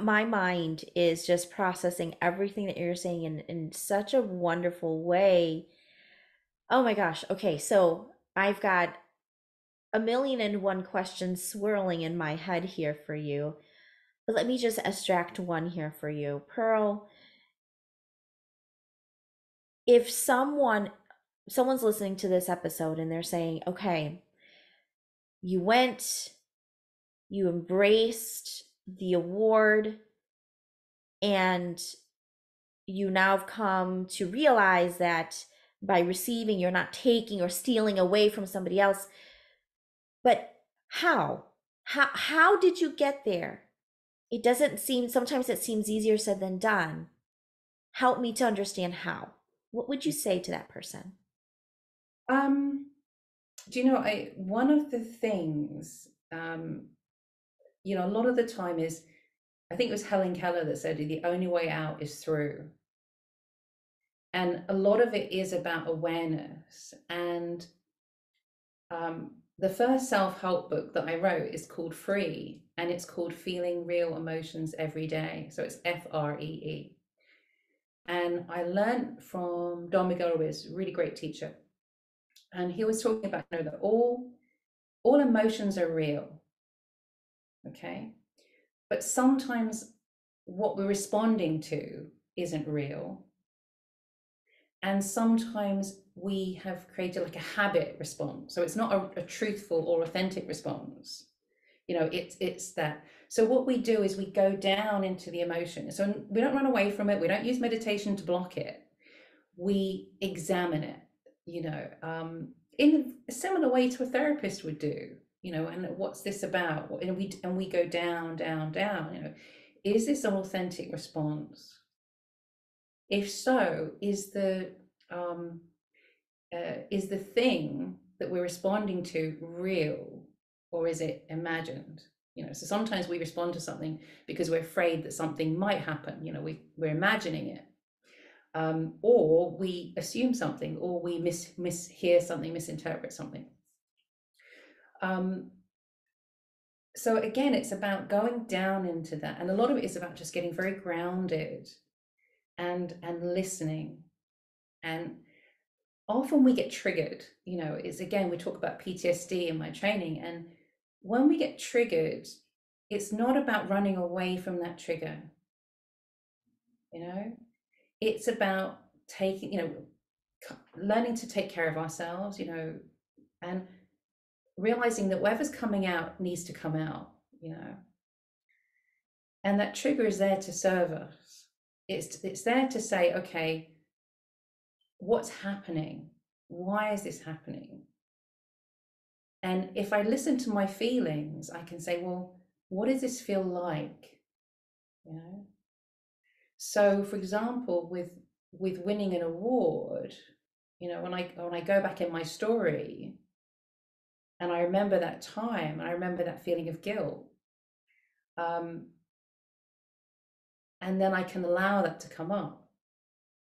my mind is just processing everything that you're saying in, in such a wonderful way. Oh my gosh. Okay. So I've got a million and one questions swirling in my head here for you. But let me just extract one here for you. Pearl, if someone someone's listening to this episode and they're saying, "Okay, you went, you embraced the award and you now have come to realize that by receiving you're not taking or stealing away from somebody else. But how? How how did you get there? It doesn't seem sometimes it seems easier said than done. Help me to understand how. What would you say to that person? Um do you know i one of the things um you know, a lot of the time is, I think it was Helen Keller that said the only way out is through. And a lot of it is about awareness. And um, the first self help book that I wrote is called Free, and it's called Feeling Real Emotions Every Day. So it's F R E E. And I learned from Don Miguel Ruiz, really great teacher. And he was talking about you know, that all all emotions are real Okay. But sometimes what we're responding to isn't real. And sometimes we have created like a habit response. So it's not a, a truthful or authentic response. You know, it's it's that. So what we do is we go down into the emotion. So we don't run away from it. We don't use meditation to block it. We examine it, you know, um, in a similar way to a therapist would do you know and what's this about? And we and we go down down down you know. Is this an authentic response? If so is the um uh, is the thing that we're responding to real or is it imagined? You know so sometimes we respond to something because we're afraid that something might happen you know we we're imagining it. Um, or we assume something or we mis mishear something misinterpret something um, so again, it's about going down into that, and a lot of it is about just getting very grounded and and listening. And often we get triggered. You know, it's again we talk about PTSD in my training, and when we get triggered, it's not about running away from that trigger. You know, it's about taking, you know, learning to take care of ourselves. You know, and realizing that whatever's coming out needs to come out, you know. And that trigger is there to serve us. It's it's there to say, okay, what's happening? Why is this happening? And if I listen to my feelings, I can say, well, what does this feel like? You know. So, for example, with with winning an award, you know, when I when I go back in my story, and I remember that time, and I remember that feeling of guilt. Um, and then I can allow that to come up.